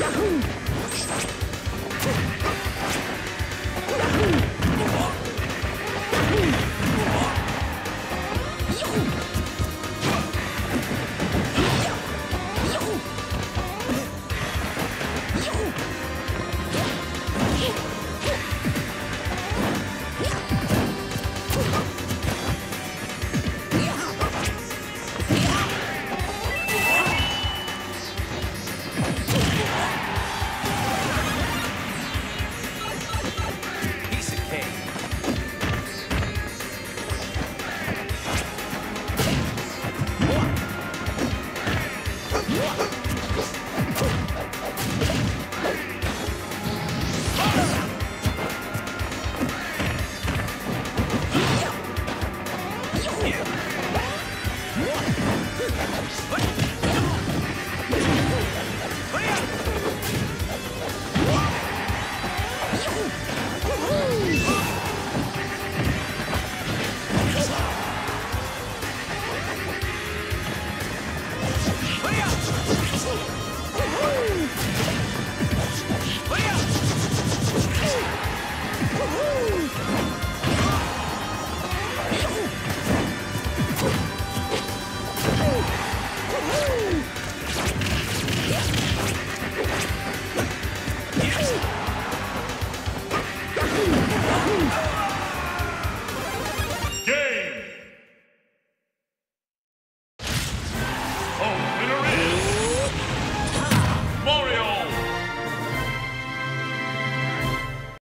Yahoo! What? Woo!